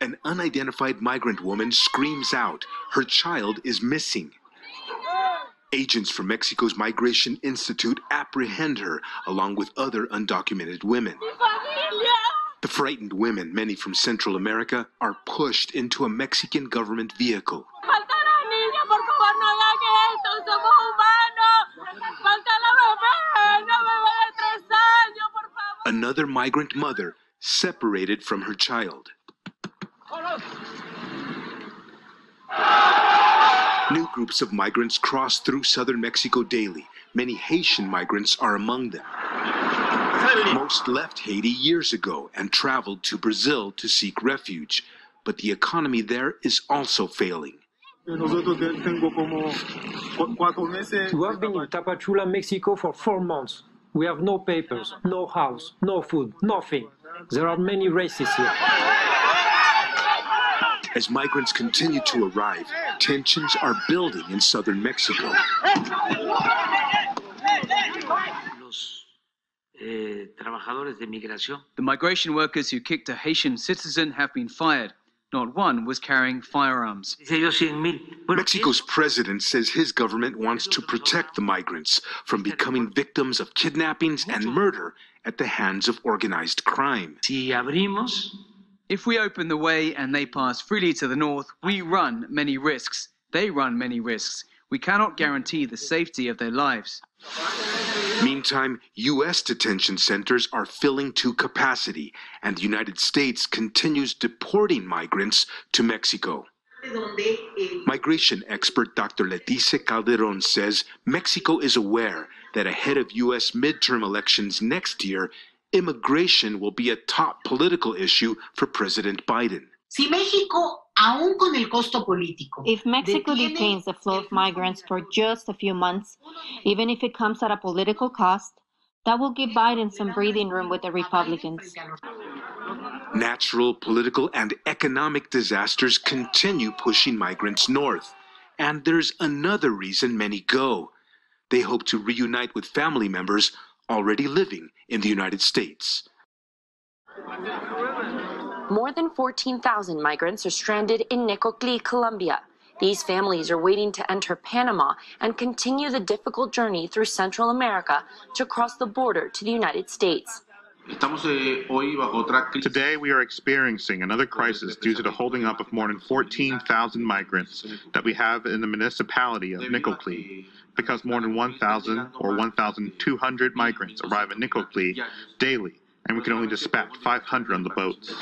An unidentified migrant woman screams out her child is missing. Agents from Mexico's Migration Institute apprehend her along with other undocumented women. The frightened women, many from Central America, are pushed into a Mexican government vehicle. Another migrant mother separated from her child. New groups of migrants cross through southern Mexico daily. Many Haitian migrants are among them. Most left Haiti years ago and traveled to Brazil to seek refuge. But the economy there is also failing. To have been in Tapachula, Mexico for four months. We have no papers, no house, no food, nothing. There are many races here. As migrants continue to arrive, tensions are building in southern Mexico. los eh, trabajadores de migración The migration workers who kicked a Haitian citizen have been fired. Not one was carrying firearms. dice yo 100 mil bueno Mexico's president says his government wants to protect the migrants from becoming victims of kidnappings and murder at the hands of organized crime. If we open the way and they pass freely to the north, we run many risks. They run many risks. We cannot guarantee the safety of their lives. Meantime, U.S. detention centers are filling to capacity, and the United States continues deporting migrants to Mexico. Migration expert Dr. Leticia Calderon says Mexico is aware that ahead of U.S. midterm elections next year, immigration will be a top political issue for President Biden. Si México, aún con el costo político, If Mexico detains the flow of migrants for just a few months, even if it comes at a political cost, that will give Biden some breathing room with the Republicans. Natural, political, and economic disasters continue pushing migrants north. And there's another reason many go. They hope to reunite with family members already living in the United States. More than 14,000 migrants are stranded in Necoclí, Colombia. These families are waiting to enter Panama and continue the difficult journey through Central America to cross the border to the United States. Today, we are experiencing another crisis due to the holding up of more than 14,000 migrants that we have in the municipality of Necoclí, because more than 1,000 or 1,200 migrants arrive in Necoclí daily, and we can only dispatch 500 on the boats.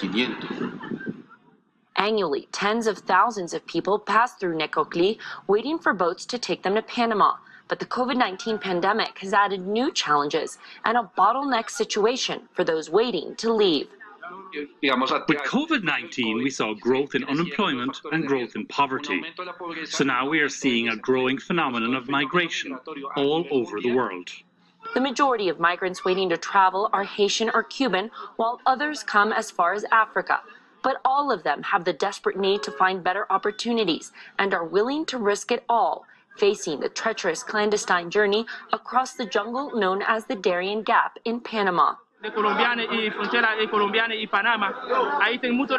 Annually, tens of thousands of people pass through Necoclí waiting for boats to take them to Panama. But the COVID 19 pandemic has added new challenges and a bottleneck situation for those waiting to leave. With COVID 19, we saw growth in unemployment and growth in poverty. So now we are seeing a growing phenomenon of migration all over the world. The majority of migrants waiting to travel are Haitian or Cuban, while others come as far as Africa. But all of them have the desperate need to find better opportunities and are willing to risk it all, facing the treacherous clandestine journey across the jungle known as the Darien Gap in Panama.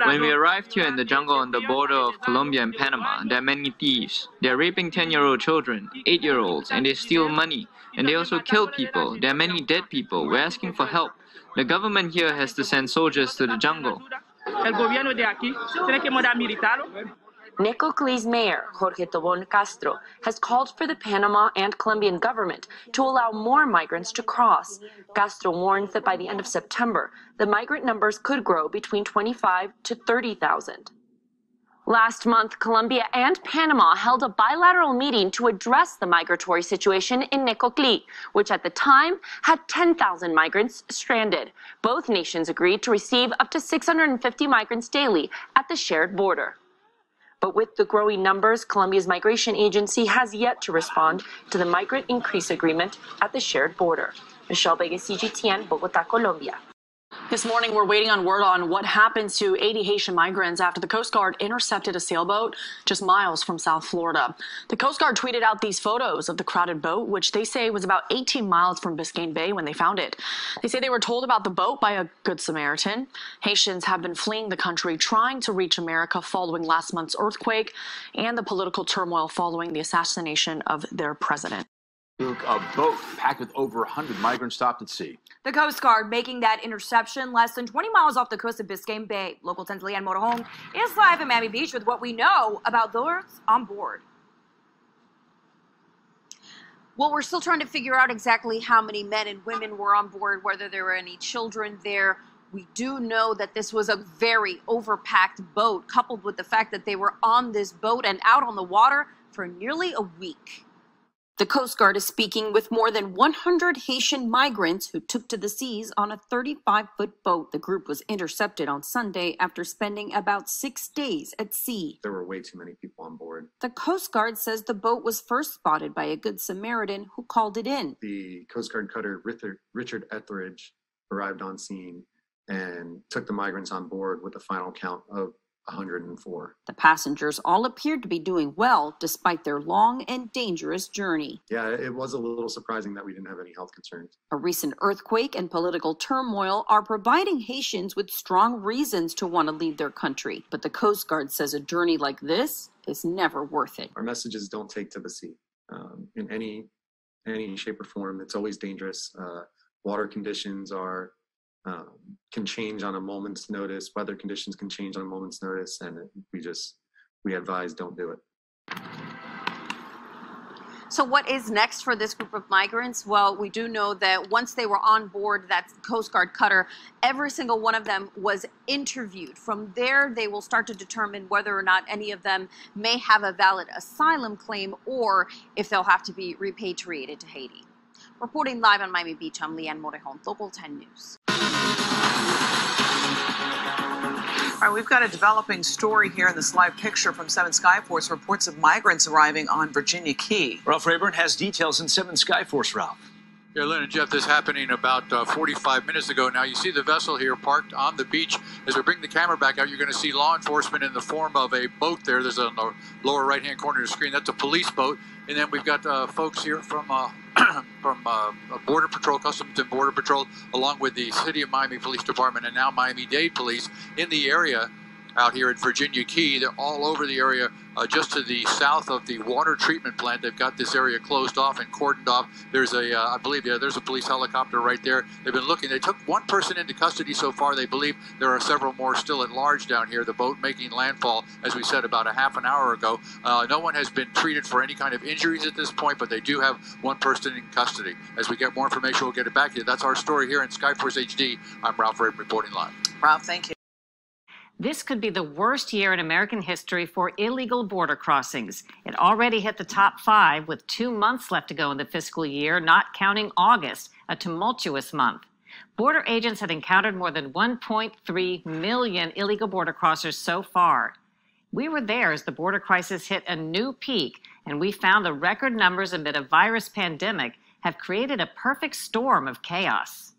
When we arrived here in the jungle on the border of Colombia and Panama, there are many thieves. They are raping 10 year old children, 8 year olds, and they steal money. And they also kill people. There are many dead people. We're asking for help. The government here has to send soldiers to the jungle. Necoclí's mayor, Jorge Tobon Castro, has called for the Panama and Colombian government to allow more migrants to cross. Castro warns that by the end of September, the migrant numbers could grow between 25 to 30,000. Last month, Colombia and Panama held a bilateral meeting to address the migratory situation in Necoclí, which at the time had 10,000 migrants stranded. Both nations agreed to receive up to 650 migrants daily at the shared border. But with the growing numbers, Colombia's migration agency has yet to respond to the migrant increase agreement at the shared border. Michelle Vega, CGTN, Bogota, Colombia. This morning, we're waiting on word on what happened to 80 Haitian migrants after the Coast Guard intercepted a sailboat just miles from South Florida. The Coast Guard tweeted out these photos of the crowded boat, which they say was about 18 miles from Biscayne Bay when they found it. They say they were told about the boat by a Good Samaritan. Haitians have been fleeing the country trying to reach America following last month's earthquake and the political turmoil following the assassination of their president. A boat packed with over 100 migrants stopped at sea. The Coast Guard making that interception less than 20 miles off the coast of Biscayne Bay. Local 10's Liane Morejon is live in Miami Beach with what we know about those on board. Well, we're still trying to figure out exactly how many men and women were on board, whether there were any children there. We do know that this was a very overpacked boat, coupled with the fact that they were on this boat and out on the water for nearly a week. The Coast Guard is speaking with more than 100 Haitian migrants who took to the seas on a 35 foot boat. The group was intercepted on Sunday after spending about six days at sea. There were way too many people on board. The Coast Guard says the boat was first spotted by a Good Samaritan who called it in. The Coast Guard cutter Richard Etheridge arrived on scene and took the migrants on board with a final count of 104. The passengers all appeared to be doing well despite their long and dangerous journey. Yeah, it was a little surprising that we didn't have any health concerns. A recent earthquake and political turmoil are providing Haitians with strong reasons to want to leave their country. But the Coast Guard says a journey like this is never worth it. Our messages don't take to the sea um, in any any shape or form. It's always dangerous. Uh, water conditions are um, can change on a moment's notice. Weather conditions can change on a moment's notice, and we just we advise don't do it. So, what is next for this group of migrants? Well, we do know that once they were on board that Coast Guard cutter, every single one of them was interviewed. From there, they will start to determine whether or not any of them may have a valid asylum claim or if they'll have to be repatriated to Haiti. Reporting live on Miami Beach, I'm Liane Morejon, Local 10 News. All right, we've got a developing story here in this live picture from 7 Skyforce reports of migrants arriving on Virginia Key. Ralph Rayburn has details in 7 Skyforce, Ralph. Yeah, Lynn and Jeff, this happening about uh, 45 minutes ago. Now, you see the vessel here parked on the beach. As we bring the camera back out, you're going to see law enforcement in the form of a boat there. There's a, the lower right-hand corner of the screen. That's a police boat. And then we've got uh, folks here from uh, from uh, Border Patrol, Customs and Border Patrol, along with the City of Miami Police Department and now Miami-Dade Police in the area out here at Virginia Key. They're all over the area uh, just to the south of the water treatment plant. They've got this area closed off and cordoned off. There's a, uh, I believe, yeah, there's a police helicopter right there. They've been looking. They took one person into custody so far. They believe there are several more still at large down here. The boat making landfall, as we said, about a half an hour ago. Uh, no one has been treated for any kind of injuries at this point, but they do have one person in custody. As we get more information, we'll get it back to you. That's our story here in Skyforce HD. I'm Ralph Ray reporting live. Ralph, thank you. This could be the worst year in American history for illegal border crossings. It already hit the top five with two months left to go in the fiscal year, not counting August, a tumultuous month. Border agents have encountered more than 1.3 million illegal border crossers so far. We were there as the border crisis hit a new peak, and we found the record numbers amid a virus pandemic have created a perfect storm of chaos.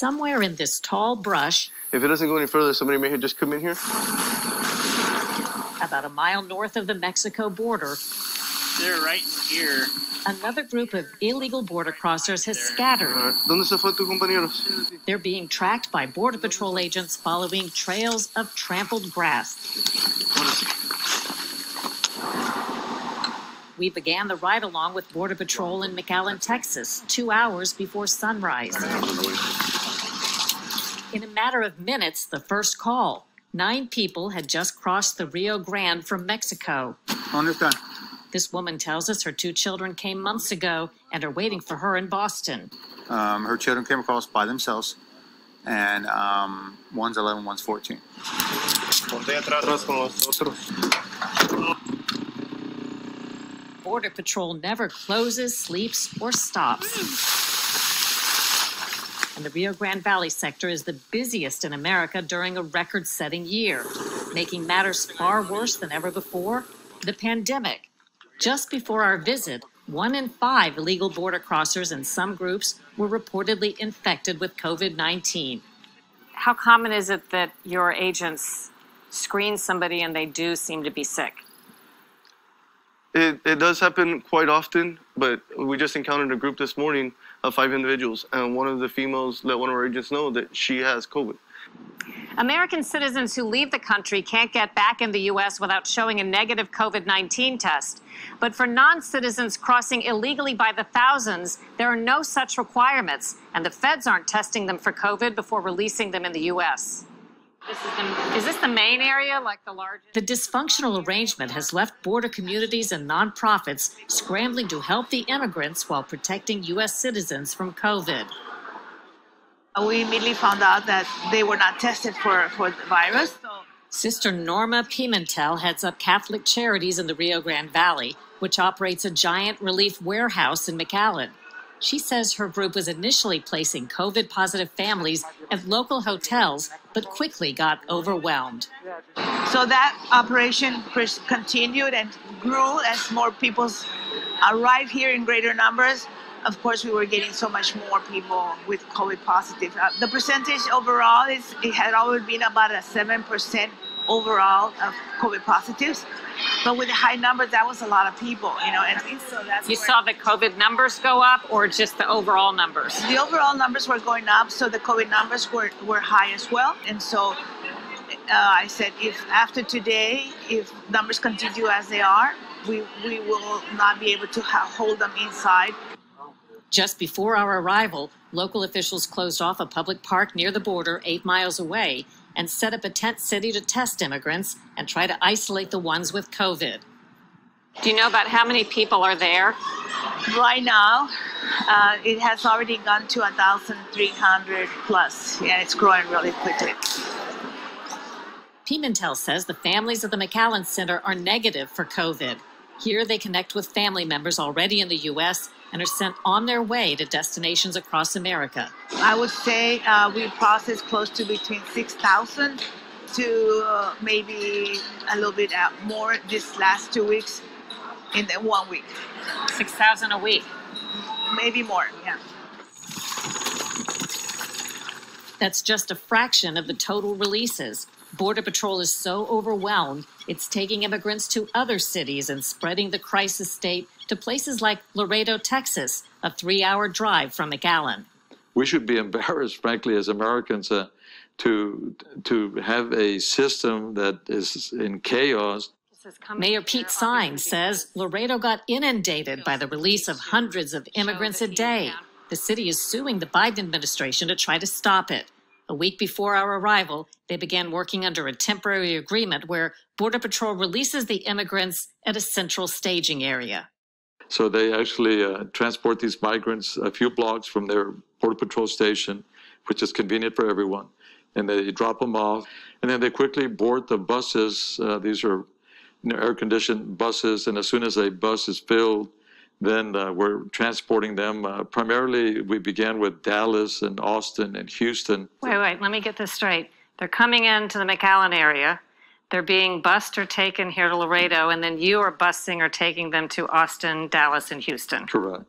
Somewhere in this tall brush, If it doesn't go any further, somebody may have just come in here. about a mile north of the Mexico border, They're right here. Another group of illegal border crossers has scattered. Uh, ¿Dónde se fue tu compañeros? They're being tracked by Border Patrol agents following trails of trampled grass. We began the ride along with Border Patrol in McAllen, Texas, two hours before sunrise. In a matter of minutes, the first call. Nine people had just crossed the Rio Grande from Mexico. Understand. This woman tells us her two children came months ago and are waiting for her in Boston. Um, her children came across by themselves, and um, one's 11, one's 14. Border Patrol never closes, sleeps, or stops. And the Rio Grande Valley sector is the busiest in America during a record setting year. Making matters far worse than ever before, the pandemic. Just before our visit, one in five illegal border crossers in some groups were reportedly infected with COVID 19. How common is it that your agents screen somebody and they do seem to be sick? It, it does happen quite often, but we just encountered a group this morning of five individuals, and one of the females let one of our agents know that she has COVID. American citizens who leave the country can't get back in the U.S. without showing a negative COVID 19 test. But for non citizens crossing illegally by the thousands, there are no such requirements, and the feds aren't testing them for COVID before releasing them in the U.S. This is, the, is this the main area, like the largest? The dysfunctional arrangement has left border communities and nonprofits scrambling to help the immigrants while protecting U.S. citizens from COVID. Uh, we immediately found out that they were not tested for, for the virus. So. Sister Norma Pimentel heads up Catholic Charities in the Rio Grande Valley, which operates a giant relief warehouse in McAllen. She says her group was initially placing COVID positive families at local hotels, but quickly got overwhelmed. So that operation continued and grew as more people arrived here in greater numbers. Of course, we were getting so much more people with COVID positive. Uh, the percentage overall is it had always been about a seven percent overall of COVID positives. But with the high numbers, that was a lot of people, you know. And so that's you saw the COVID numbers go up, or just the overall numbers? The overall numbers were going up, so the COVID numbers were were high as well. And so uh, I said, if after today, if numbers continue as they are, we we will not be able to hold them inside. Just before our arrival, local officials closed off a public park near the border, eight miles away, and set up a tent city to test immigrants and try to isolate the ones with COVID. Do you know about how many people are there? Right now, uh, it has already gone to 1,300 plus. Yeah, it's growing really quickly. Pimentel says the families of the McAllen Center are negative for COVID. Here, they connect with family members already in the U.S. and are sent on their way to destinations across America. I would say uh, we process close to between 6,000 to uh, maybe a little bit more this last two weeks in the one week. 6,000 a week? Maybe more, yeah. That's just a fraction of the total releases. Border Patrol is so overwhelmed, it's taking immigrants to other cities and spreading the crisis state to places like Laredo, Texas, a three hour drive from McAllen. We should be embarrassed, frankly, as Americans, uh, to, to have a system that is in chaos. Mayor Pete Saenz says Laredo got inundated by the release of hundreds of immigrants a day. The city is suing the Biden administration to try to stop it. A week before our arrival, they began working under a temporary agreement where Border Patrol releases the immigrants at a central staging area. So they actually uh, transport these migrants a few blocks from their Border Patrol station, which is convenient for everyone. And they drop them off. And then they quickly board the buses. Uh, these are air conditioned buses. And as soon as a bus is filled, then uh, we're transporting them. Uh, primarily, we began with Dallas and Austin and Houston. Wait, wait, let me get this straight. They're coming into the McAllen area. They're being bused or taken here to Laredo, and then you are busing or taking them to Austin, Dallas, and Houston. Correct.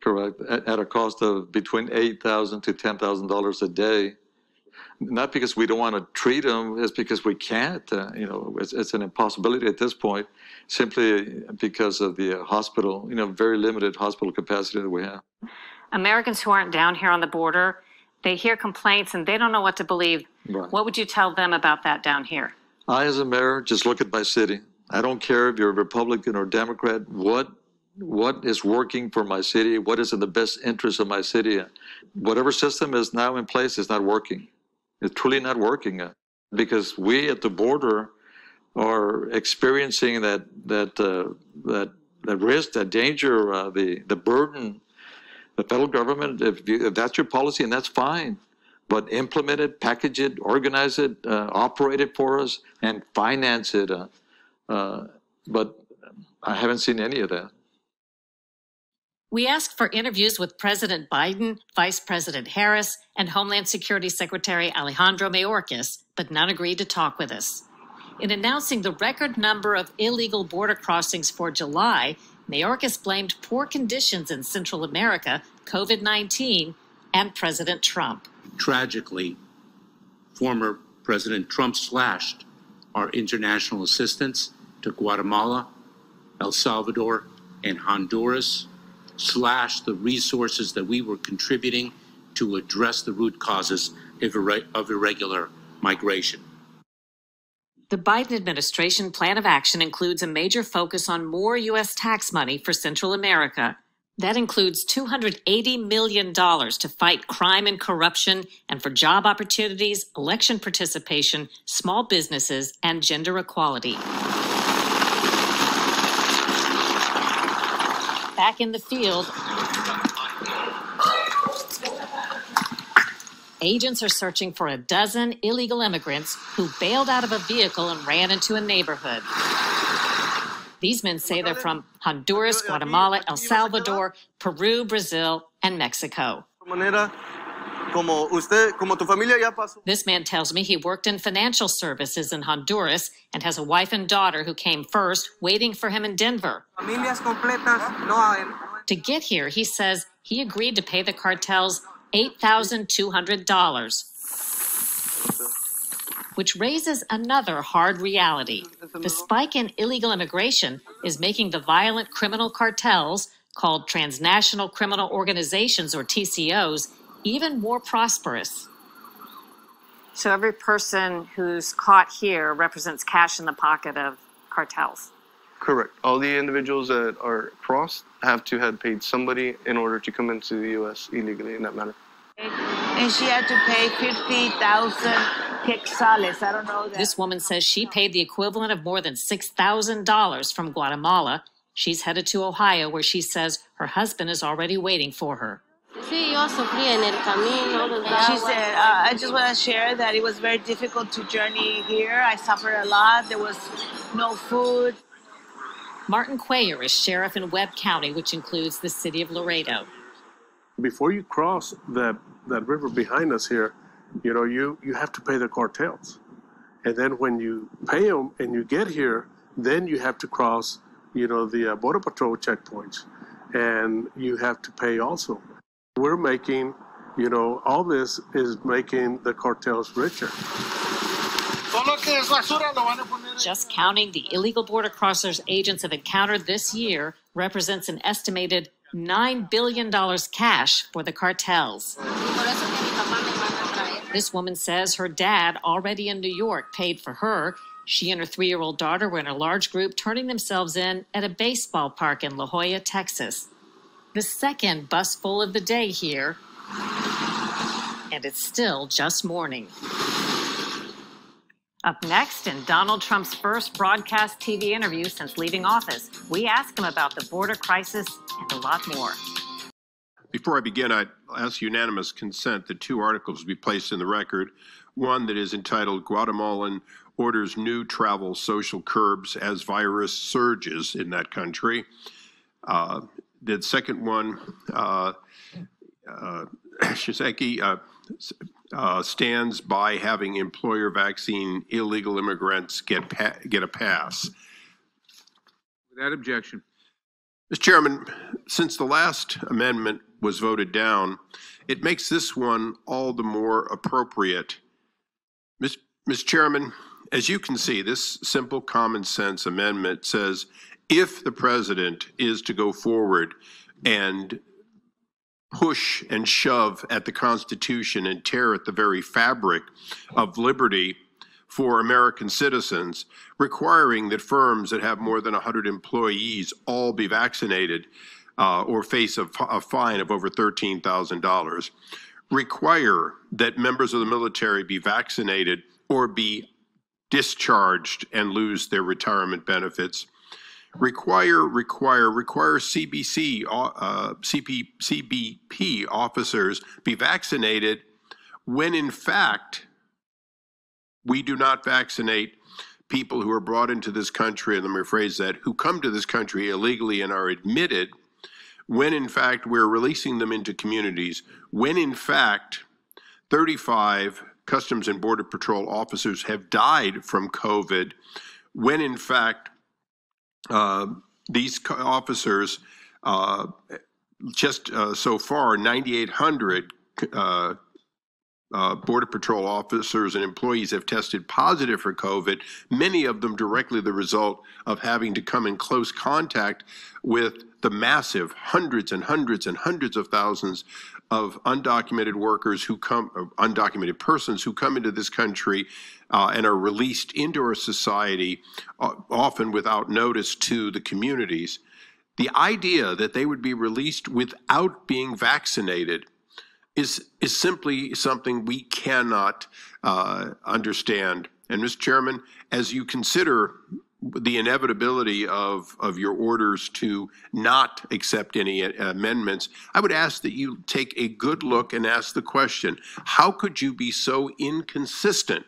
Correct. At, at a cost of between eight thousand to ten thousand dollars a day. not because we don't want to treat them, it's because we can't. Uh, you know, it's, it's an impossibility at this point, simply because of the hospital, you know, very limited hospital capacity that we have. Americans who aren't down here on the border, they hear complaints and they don't know what to believe. Right. What would you tell them about that down here? I, as a mayor, just look at my city. I don't care if you're a Republican or Democrat. What what is working for my city? What is in the best interest of my city? Whatever system is now in place is not working. It's truly not working uh, because we at the border are experiencing that that uh, that that risk, that danger, uh, the the burden. The federal government, if, you, if that's your policy, and that's fine but implement it, package it, organize it, uh, operate it for us, and finance it. Uh, uh, but I haven't seen any of that. We asked for interviews with President Biden, Vice President Harris, and Homeland Security Secretary Alejandro Mayorkas, but none agreed to talk with us. In announcing the record number of illegal border crossings for July, Mayorkas blamed poor conditions in Central America, COVID 19, and President Trump. Tragically, former President Trump slashed our international assistance to Guatemala, El Salvador, and Honduras, slashed the resources that we were contributing to address the root causes of, irre- of irregular migration. The Biden administration plan of action includes a major focus on more U.S. tax money for Central America. That includes $280 million to fight crime and corruption and for job opportunities, election participation, small businesses, and gender equality. Back in the field, agents are searching for a dozen illegal immigrants who bailed out of a vehicle and ran into a neighborhood. These men say they're from Honduras, Guatemala, El Salvador, Peru, Brazil, and Mexico. This man tells me he worked in financial services in Honduras and has a wife and daughter who came first, waiting for him in Denver. To get here, he says he agreed to pay the cartels $8,200 which raises another hard reality. The spike in illegal immigration is making the violent criminal cartels, called transnational criminal organizations or TCOs, even more prosperous. So every person who's caught here represents cash in the pocket of cartels. Correct. All the individuals that are crossed have to have paid somebody in order to come into the U.S. illegally in that manner. And she had to pay 50,000 quetzales. I don't know that. This woman says she paid the equivalent of more than $6,000 from Guatemala. She's headed to Ohio, where she says her husband is already waiting for her. She said, uh, I just want to share that it was very difficult to journey here. I suffered a lot. There was no food. Martin Cuellar is sheriff in Webb County, which includes the city of Laredo. Before you cross that, that river behind us here, you know, you, you have to pay the cartels. And then when you pay them and you get here, then you have to cross, you know, the uh, Border Patrol checkpoints. And you have to pay also. We're making, you know, all this is making the cartels richer. Just counting the illegal border crossers agents have encountered this year represents an estimated $9 billion cash for the cartels. This woman says her dad, already in New York, paid for her. She and her three year old daughter were in a large group turning themselves in at a baseball park in La Joya, Texas. The second bus full of the day here, and it's still just morning. Up next, in Donald Trump's first broadcast TV interview since leaving office, we ask him about the border crisis and a lot more. Before I begin, I ask unanimous consent that two articles be placed in the record. One that is entitled Guatemalan Orders New Travel Social Curbs as Virus Surges in that country. Uh, the second one, uh, uh, uh, uh, stands by having employer vaccine illegal immigrants get pa- get a pass. Without objection. Mr. Chairman, since the last amendment was voted down, it makes this one all the more appropriate Mr. Chairman, as you can see, this simple common sense amendment says if the president is to go forward and push and shove at the Constitution and tear at the very fabric of liberty for American citizens, requiring that firms that have more than 100 employees all be vaccinated uh, or face a, a fine of over $13,000, require that members of the military be vaccinated or be discharged and lose their retirement benefits. Require, require, require CBC, uh, CP, CBP officers be vaccinated when in fact we do not vaccinate people who are brought into this country, and let me rephrase that, who come to this country illegally and are admitted, when in fact we're releasing them into communities, when in fact 35 Customs and Border Patrol officers have died from COVID, when in fact uh, these officers, uh, just uh, so far, 9,800 uh, uh, Border Patrol officers and employees have tested positive for COVID, many of them directly the result of having to come in close contact with the massive hundreds and hundreds and hundreds of thousands of undocumented workers who come, undocumented persons who come into this country uh, and are released into our society, uh, often without notice to the communities. The idea that they would be released without being vaccinated is, is simply something we cannot uh, understand. And Mr. Chairman, as you consider the inevitability of, of your orders to not accept any amendments, I would ask that you take a good look and ask the question, how could you be so inconsistent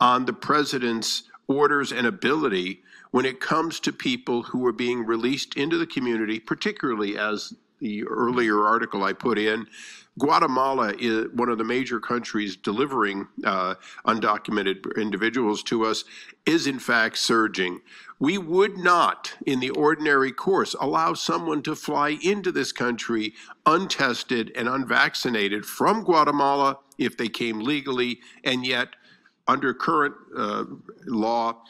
on the president's orders and ability when it comes to people who are being released into the community, particularly as the earlier article I put in, Guatemala is one of the major countries delivering uh, undocumented individuals to us, is in fact surging. We would not, in the ordinary course, allow someone to fly into this country untested and unvaccinated from Guatemala if they came legally, and yet, under current uh, law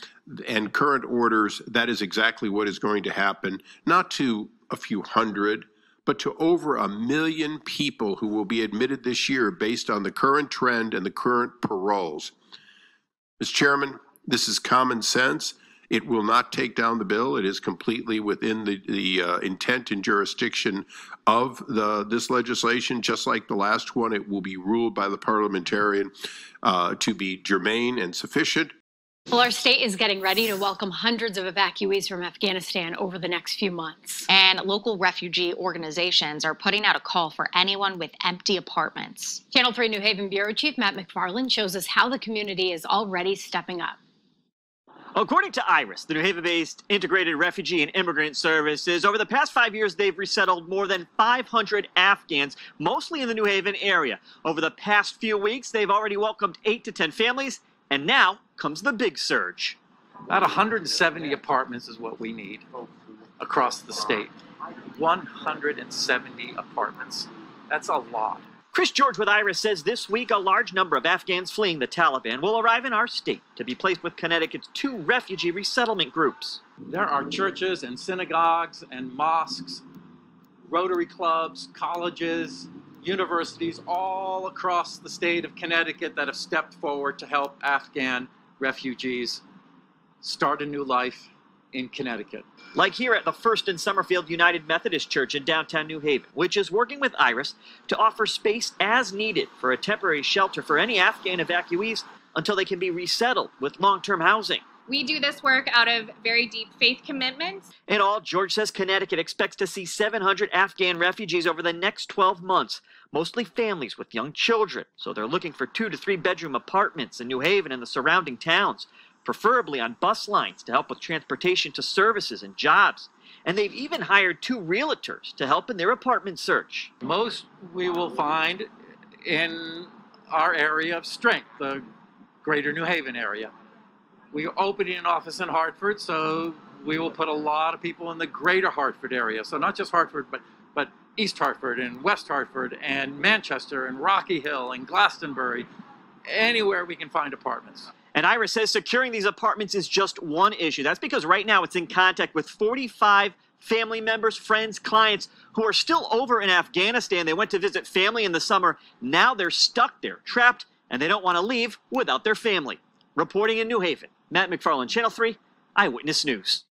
and current orders, that is exactly what is going to happen, not to a few hundred, but to over a million people who will be admitted this year based on the current trend and the current paroles. Mr. Chairman, this is common sense. It will not take down the bill. It is completely within the, the uh, intent and jurisdiction of the, this legislation. Just like the last one, it will be ruled by the parliamentarian uh, to be germane and sufficient. Well, our state is getting ready to welcome hundreds of evacuees from Afghanistan over the next few months. And local refugee organizations are putting out a call for anyone with empty apartments. Channel 3 New Haven Bureau Chief Matt McFarland shows us how the community is already stepping up. According to IRIS, the New Haven based Integrated Refugee and Immigrant Services, over the past five years, they've resettled more than 500 Afghans, mostly in the New Haven area. Over the past few weeks, they've already welcomed 8 to 10 families and now comes the big surge. About 170 apartments is what we need across the state. 170 apartments. That's a lot. Chris George with IRIS says this week a large number of Afghans fleeing the Taliban will arrive in our state to be placed with Connecticut's two refugee resettlement groups. There are churches and synagogues and mosques, Rotary clubs, colleges, universities all across the state of Connecticut that have stepped forward to help Afghan refugees start a new life in Connecticut. Like here at the First and Summerfield United Methodist Church in downtown New Haven, which is working with IRIS to offer space as needed for a temporary shelter for any Afghan evacuees until they can be resettled with long term housing. We do this work out of very deep faith commitments. In all, George says Connecticut expects to see 700 Afghan refugees over the next 12 months, mostly families with young children. So they're looking for two to three bedroom apartments in New Haven and the surrounding towns, preferably on bus lines to help with transportation to services and jobs. And they've even hired two realtors to help in their apartment search. Most we will find in our area of strength, the greater New Haven area. We are opening an office in Hartford, so we will put a lot of people in the greater Hartford area. So not just Hartford, but but East Hartford and West Hartford and Manchester and Rocky Hill and Glastonbury anywhere we can find apartments. And IRIS says securing these apartments is just one issue. That's because right now it's in contact with 45 family members, friends, clients who are still over in Afghanistan. They went to visit family in the summer. Now they're stuck there, trapped, and they don't want to leave without their family. Reporting in New Haven, Matt McFarland, Channel 3, Eyewitness News.